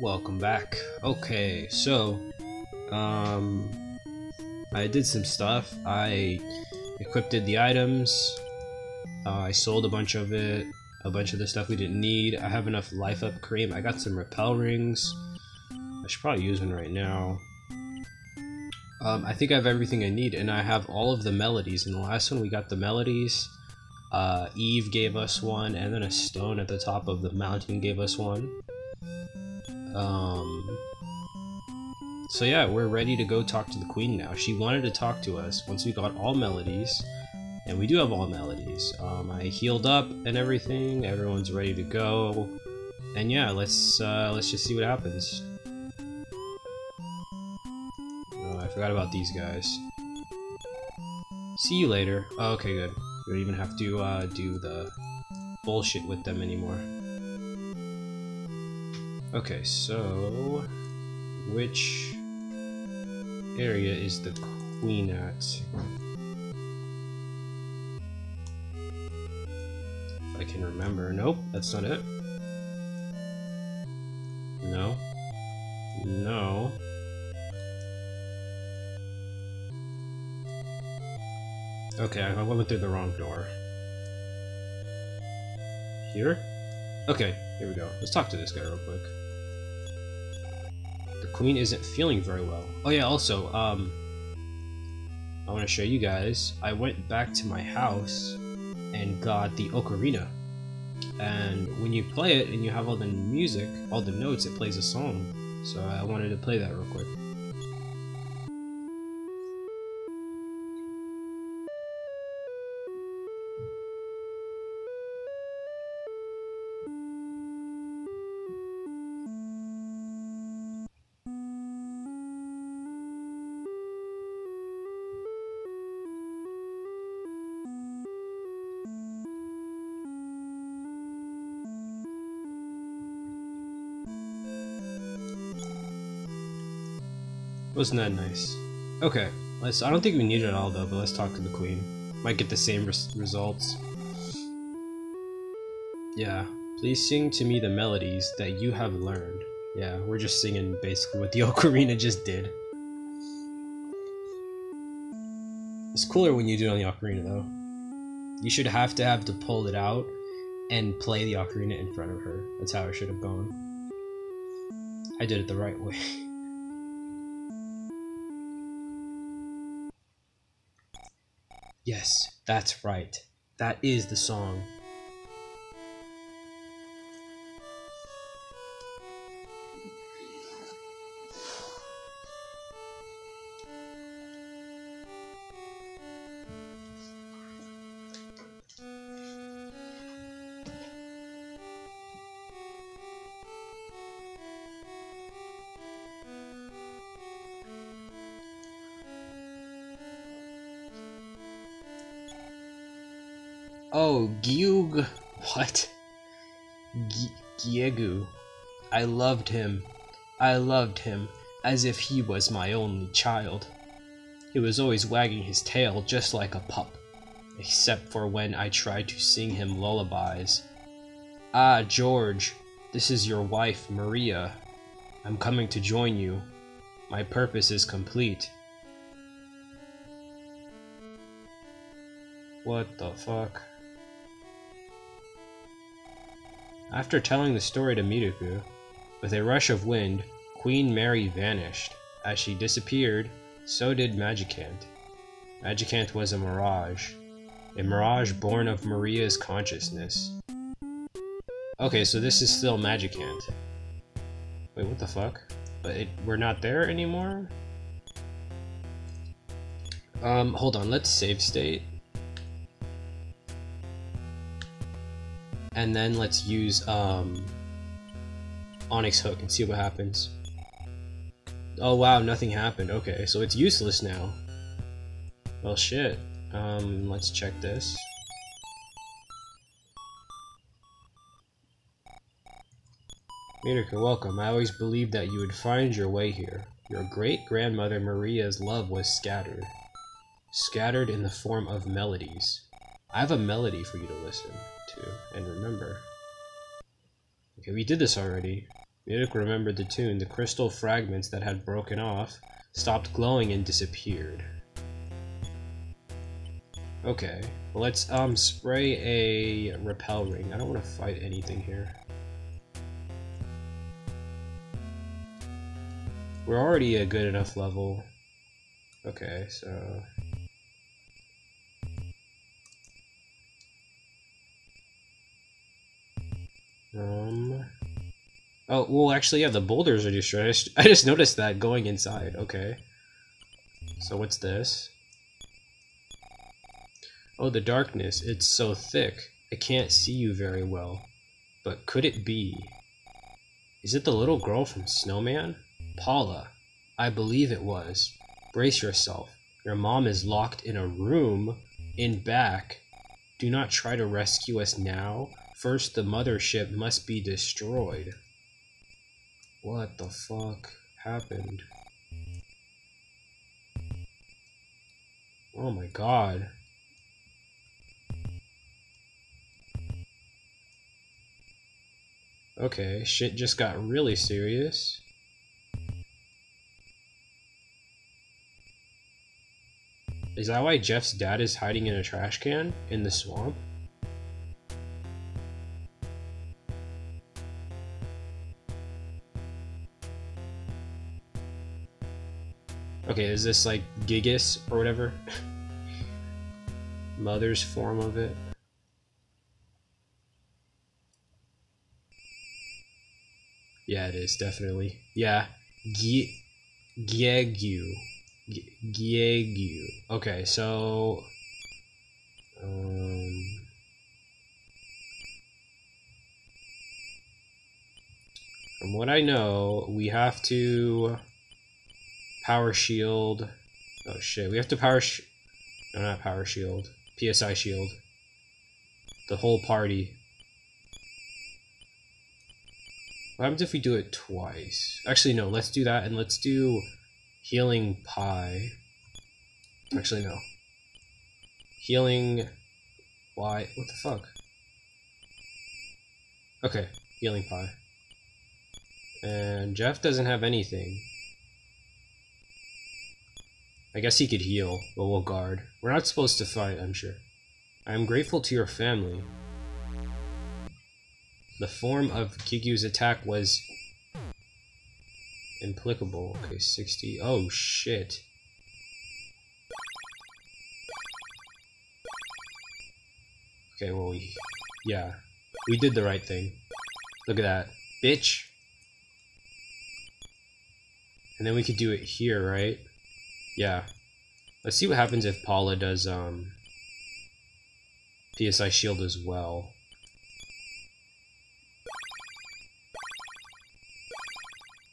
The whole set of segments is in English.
welcome back. Okay, so, um, I did some stuff. I equipped the items. Uh, I sold a bunch of it, a bunch of the stuff we didn't need. I have enough life up cream. I got some repel rings. I should probably use one right now. Um, I think I have everything I need, and I have all of the melodies. In the last one, we got the melodies. Uh, Eve gave us one, and then a stone at the top of the mountain gave us one. Um, so yeah, we're ready to go talk to the queen now. She wanted to talk to us once we got all melodies, and we do have all melodies. Um, I healed up and everything. Everyone's ready to go, and yeah, let's uh, let's just see what happens. Oh, I forgot about these guys. See you later. Oh, okay, good. We don't even have to uh, do the bullshit with them anymore. Okay, so which area is the queen at? I can remember. Nope, that's not it. No. No. Okay, I went through the wrong door. Here? Okay, here we go. Let's talk to this guy real quick. Queen isn't feeling very well. Oh yeah, also, um... I want to show you guys. I went back to my house and got the ocarina. And when you play it and you have all the music, all the notes, it plays a song. So I wanted to play that real quick. Wasn't that nice? Okay, let's. I don't think we need it all though, but let's talk to the queen. Might get the same res results. Yeah, please sing to me the melodies that you have learned. Yeah, we're just singing basically what the ocarina just did. It's cooler when you do it on the ocarina though. You should have to have to pull it out and play the ocarina in front of her. That's how it should have gone. I did it the right way. Yes, that's right. That is the song. Oh, Gyug. What? Giegue. I loved him. I loved him as if he was my only child. He was always wagging his tail just like a pup, except for when I tried to sing him lullabies. Ah, George, this is your wife, Maria. I'm coming to join you. My purpose is complete. What the fuck? After telling the story to Miruku, with a rush of wind, Queen Mary vanished. As she disappeared, so did Magicant. Magicant was a mirage. A mirage born of Maria's consciousness. Okay, so this is still Magicant. Wait, what the fuck? But it, we're not there anymore? Um, hold on, let's save state. And then let's use um, Onyx Hook and see what happens. Oh wow, nothing happened. Okay, so it's useless now. Well shit. Um, let's check this. Mirka, welcome. I always believed that you would find your way here. Your great-grandmother Maria's love was scattered. Scattered in the form of melodies. I have a melody for you to listen to and remember. Okay, we did this already. Mirik remembered the tune. The crystal fragments that had broken off stopped glowing and disappeared. Okay, well, let's um spray a repel ring. I don't want to fight anything here. We're already a good enough level. Okay, so... Um... Oh, well, actually, yeah, the boulders are destroyed. I just, I just noticed that going inside. Okay. So what's this? Oh, the darkness. It's so thick. I can't see you very well. But could it be? Is it the little girl from Snowman? Paula. I believe it was. Brace yourself. Your mom is locked in a room in back. Do not try to rescue us now. First, the mothership must be destroyed. What the fuck happened? Oh my god. Okay, shit just got really serious. Is that why Jeff's dad is hiding in a trash can in the swamp? Okay, is this like Giygas or whatever? Mother's form of it? Yeah, it is, definitely. Yeah. Giegue. Giegue. Okay, so... Um... From what I know, we have to power shield. Oh shit, we have to power sh no, not power shield. PSI shield. The whole party. What happens if we do it twice? Actually, no, let's do that and let's do healing pie. Actually, no. Healing... Why? What the fuck? Okay, healing pie. And Jeff doesn't have anything. I guess he could heal, but we'll guard. We're not supposed to fight, I'm sure. I am grateful to your family. The form of Giegue's attack was implicable. Okay, 60. Oh, shit. Okay, well, we... Yeah. We did the right thing. Look at that. Bitch! And then we could do it here, right? Yeah. Let's see what happens if Paula does um, PSI shield as well.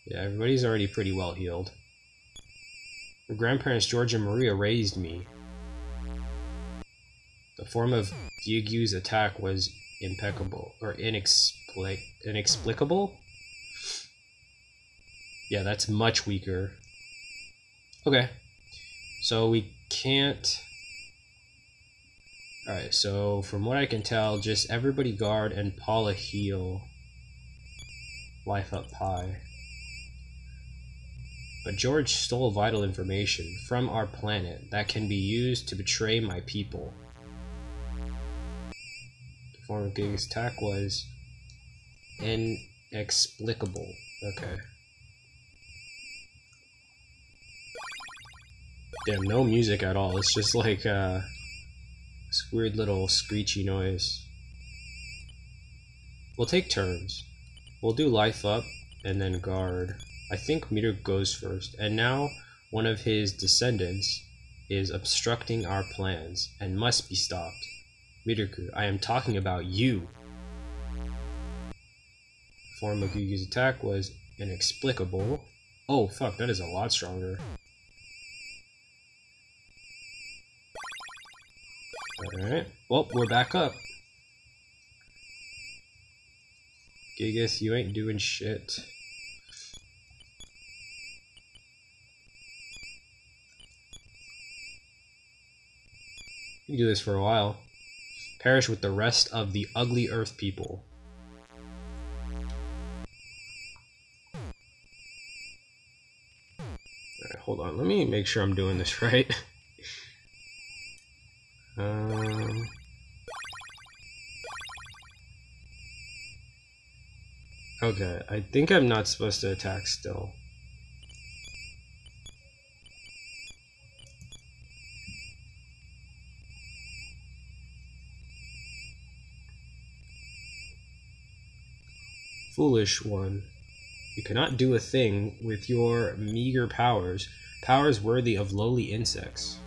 Yeah, everybody's already pretty well healed. My grandparents George and Maria raised me. The form of Giegue's attack was impeccable, or inexplic inexplicable? Yeah, that's much weaker. Okay, so we can't... Alright, so from what I can tell, just everybody guard and Paula heal. Life up pie. But George stole vital information from our planet that can be used to betray my people. The form of Giga's attack was inexplicable. Okay. Damn, no music at all. It's just like uh, this weird little screechy noise. We'll take turns. We'll do life up and then guard. I think Meter goes first. And now one of his descendants is obstructing our plans and must be stopped. Miruku, I am talking about you. Form of Yugi's attack was inexplicable. Oh fuck, that is a lot stronger. Alright. Well, we're back up. Gigas, you ain't doing shit. You can do this for a while. Perish with the rest of the ugly earth people. Alright, hold on. Let me make sure I'm doing this right um... Okay, I think I'm not supposed to attack still. Foolish one. You cannot do a thing with your meager powers, powers worthy of lowly insects.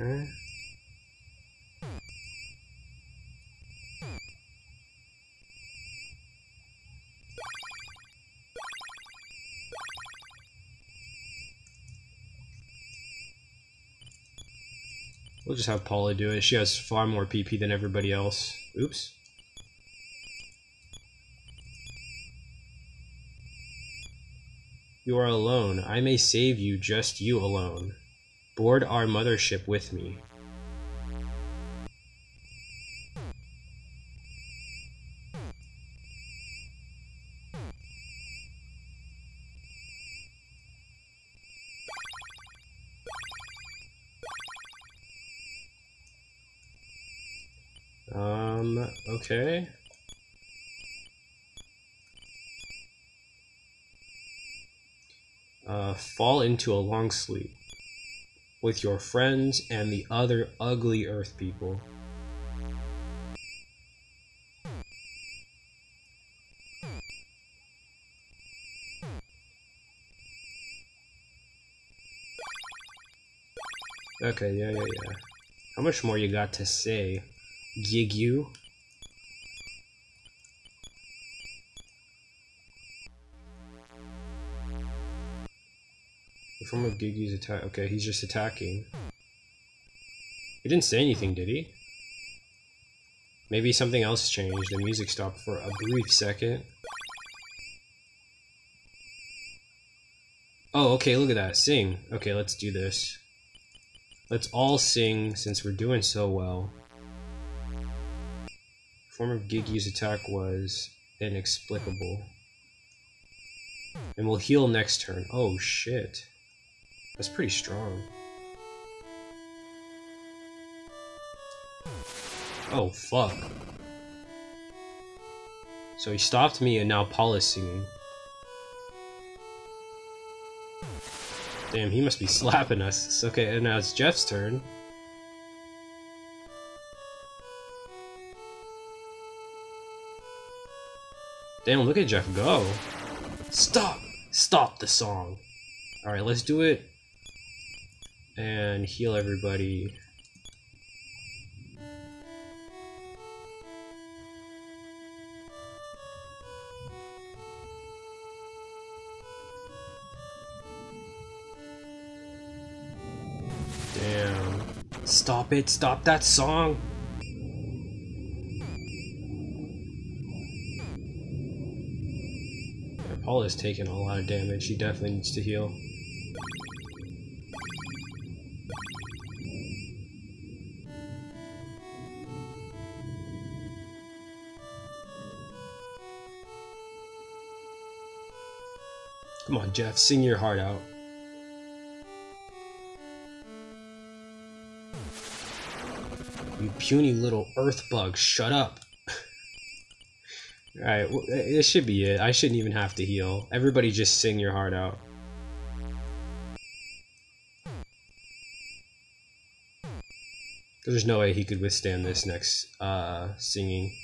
Okay. We'll just have Paula do it. She has far more PP than everybody else. Oops. You are alone. I may save you, just you alone. Board our mothership with me. Um, okay. Uh, fall into a long sleep with your friends and the other ugly earth people. Okay, yeah, yeah, yeah. How much more you got to say? Giegue? The form of Giegue's attack. Okay, he's just attacking. He didn't say anything, did he? Maybe something else changed. The music stopped for a brief second. Oh, okay, look at that. Sing. Okay, let's do this. Let's all sing since we're doing so well. Form of Giegue's attack was inexplicable. And we'll heal next turn. Oh shit. That's pretty strong. Oh fuck. So he stopped me and now Paul is singing. Damn, he must be slapping us. Okay, and now it's Jeff's turn. Damn, look at Jeff go. Stop! Stop the song. Alright, let's do it. And heal everybody. Damn. Stop it, stop that song! Paul is taking a lot of damage. He definitely needs to heal. Come on, Jeff, sing your heart out. You puny little earth bug, shut up. Alright, well, this should be it. I shouldn't even have to heal. Everybody just sing your heart out. There's no way he could withstand this next uh, singing.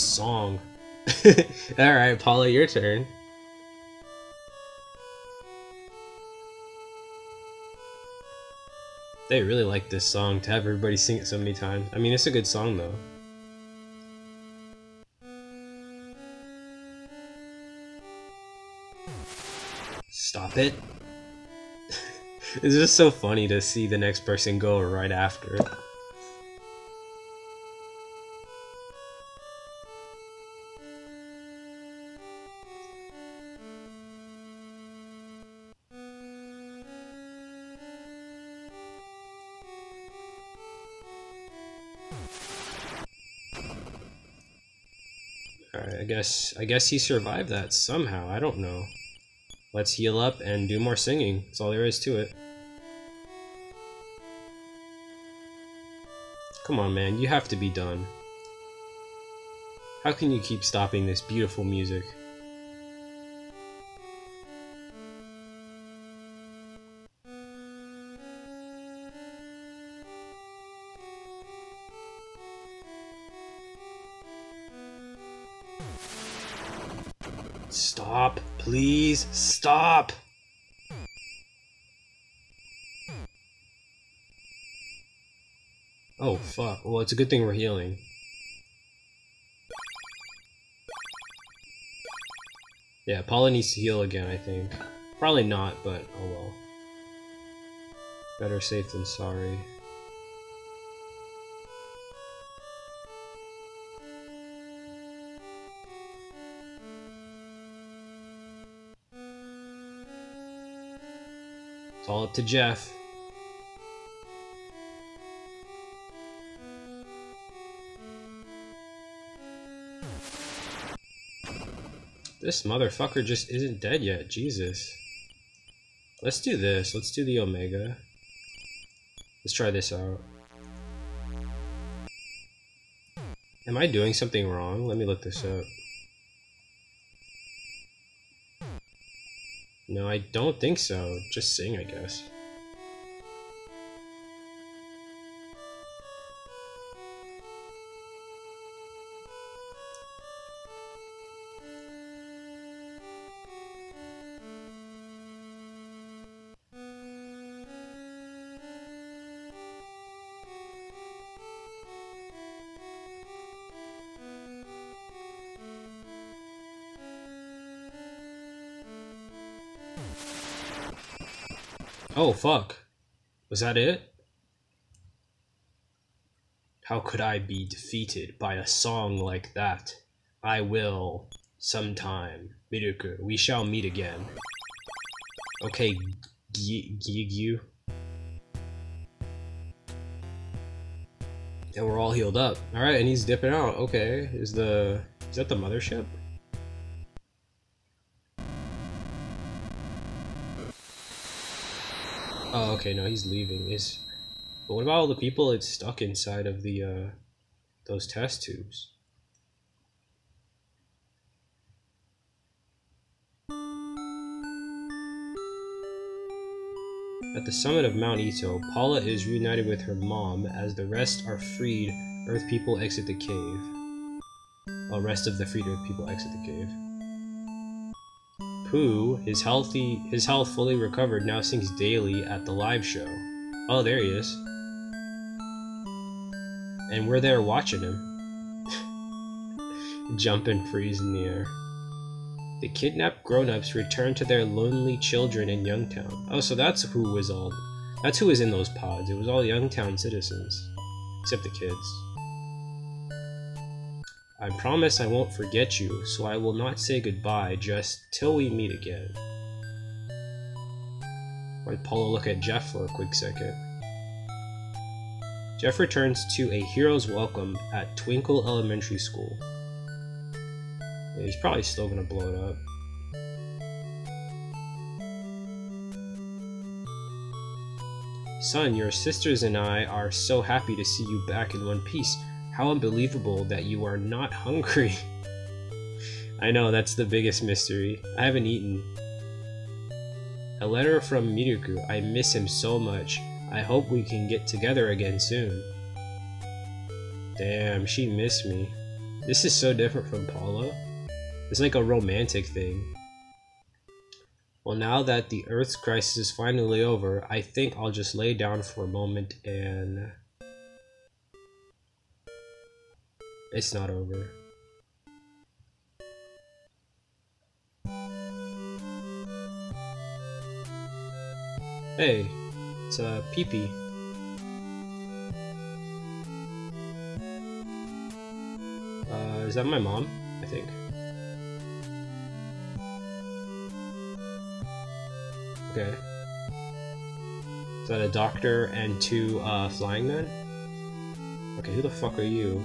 Song. Alright, Paula, your turn. They really like this song to have everybody sing it so many times. I mean, it's a good song though. Stop it. it's just so funny to see the next person go right after. Alright, I guess I guess he survived that somehow. I don't know. Let's heal up and do more singing. That's all there is to it. Come on, man. You have to be done. How can you keep stopping this beautiful music? Please stop. Oh, fuck. Well, it's a good thing we're healing. Yeah, Paula needs to heal again, I think. Probably not, but oh well. Better safe than sorry. It's it to Jeff. This motherfucker just isn't dead yet, Jesus. Let's do this, let's do the Omega. Let's try this out. Am I doing something wrong? Let me look this up. No, I don't think so. Just sing, I guess. Oh, fuck. Was that it? How could I be defeated by a song like that? I will, sometime. Miruku, we shall meet again. Okay, Giegue. And we're all healed up. Alright, and he's dipping out. Okay, is the... Is that the mothership? Okay, no, he's leaving. Is but what about all the people that's stuck inside of the uh those test tubes? At the summit of Mount Itoi, Paula is reunited with her mom as the rest are freed. Earth people exit the cave. While rest of the freed Earth people exit the cave. Pooh, his healthy his health fully recovered, now sings daily at the live show. Oh, there he is. And we're there watching him. Jump and freeze in the air. The kidnapped grown-ups return to their lonely children in Youngtown. Oh, so that's who was all that's who was in those pods. It was all Youngtown citizens. Except the kids. I promise I won't forget you, so I will not say goodbye just till we meet again. Let Paula look at Jeff for a quick second. Jeff returns to a hero's welcome at Twinkle Elementary School. Yeah, he's probably still gonna blow it up. Son, your sisters and I are so happy to see you back in one piece. How unbelievable that you are not hungry. I know, that's the biggest mystery. I haven't eaten. A letter from Miruku. I miss him so much. I hope we can get together again soon. Damn, she missed me. This is so different from Paula. It's like a romantic thing. Well, now that the Earth's crisis is finally over, I think I'll just lay down for a moment and It's not over. Hey, it's a uh, Pippi. Uh, is that my mom? I think. Okay. Is that a doctor and two uh, flying men? Okay, who the fuck are you?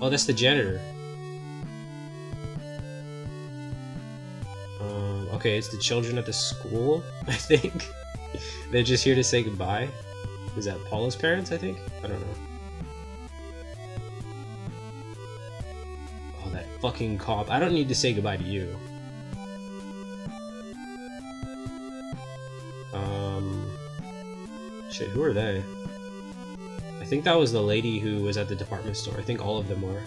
Oh, that's the janitor. Um, okay, it's the children at the school, I think. They're just here to say goodbye. Is that Paula's parents, I think? I don't know. Oh, that fucking cop. I don't need to say goodbye to you. Um... Shit, who are they? I think that was the lady who was at the department store. I think all of them were.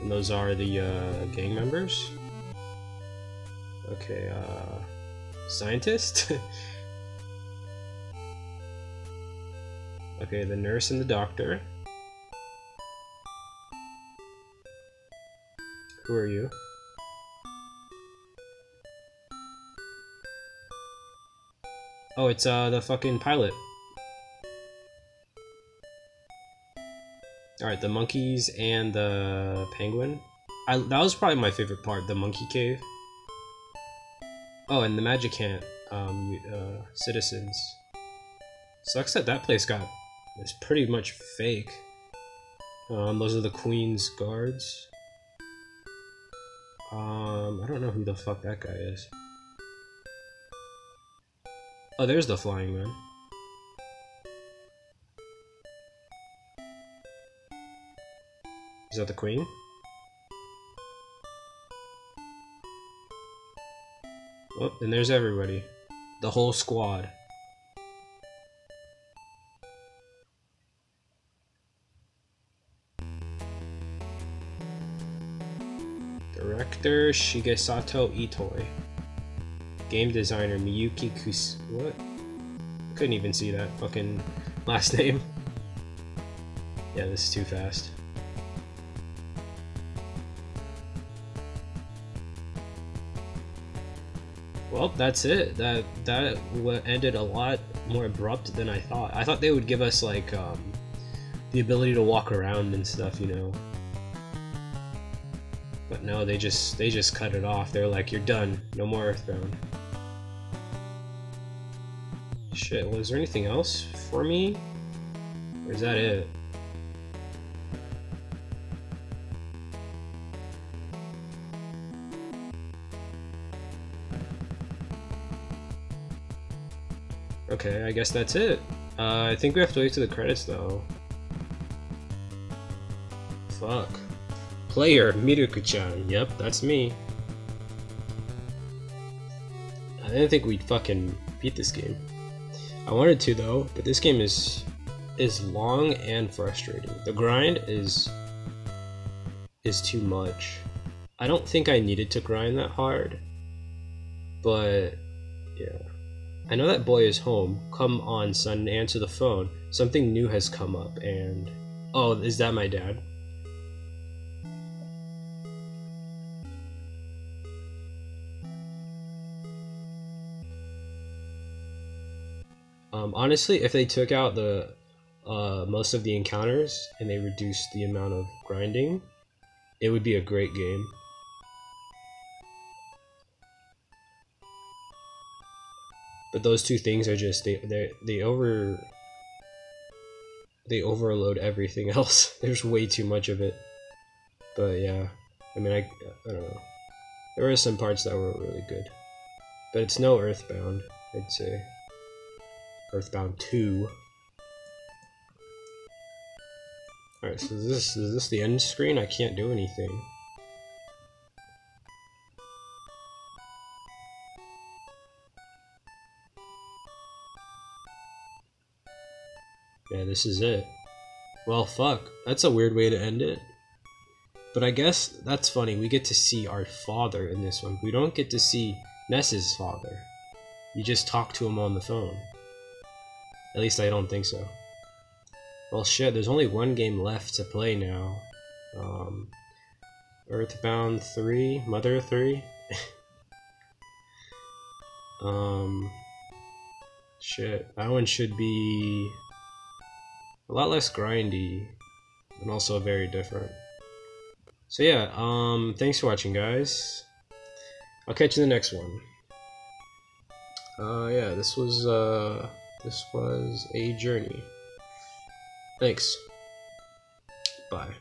And those are the uh, gang members. Okay, uh... Scientist? okay, the nurse and the doctor. Who are you? Oh, it's uh the fucking pilot. Alright, the monkeys and the penguin. I, that was probably my favorite part, the monkey cave. Oh, and the magic hand, um, uh, citizens. Sucks that that place got, it's pretty much fake. Um, those are the queen's guards. Um, I don't know who the fuck that guy is. Oh, there's the flying man. Is that the queen? Oh, and there's everybody. The whole squad. Director Shigesato Itoi. Game designer Miyuki Kus. What? Couldn't even see that fucking last name. Yeah, this is too fast. Well, that's it. That that ended a lot more abrupt than I thought. I thought they would give us like um, the ability to walk around and stuff, you know. But no, they just they just cut it off. They're like, "You're done. No more Earthbound." Shit. Was there anything else for me? Or is that it? Okay, I guess that's it. Uh, I think we have to wait to the credits though. Fuck. Player, Miruku-chan. Yep, that's me. I didn't think we'd fucking beat this game. I wanted to though, but this game is is long and frustrating. The grind is is too much. I don't think I needed to grind that hard, but yeah. I know that boy is home. Come on, son, answer the phone. Something new has come up, and... Oh, is that my dad? Um, honestly, if they took out the uh, most of the encounters and they reduced the amount of grinding, it would be a great game. But those two things are just they they they over they overload everything else. There's way too much of it. But yeah, I mean I I don't know. There were some parts that were really good, but it's no Earthbound. I'd say Earthbound two. Alright, so is this is this the end screen? I can't do anything. Yeah, this is it. Well, fuck. That's a weird way to end it. But I guess that's funny. We get to see our father in this one. We don't get to see Ness's father. You just talk to him on the phone. At least I don't think so. Well, shit, there's only one game left to play now. Um, Earthbound 3? Mother 3? um, shit, that one should be a lot less grindy and also very different. So yeah, um, thanks for watching guys. I'll catch you in the next one. Uh, yeah, this was, uh, this was a journey. Thanks. Bye.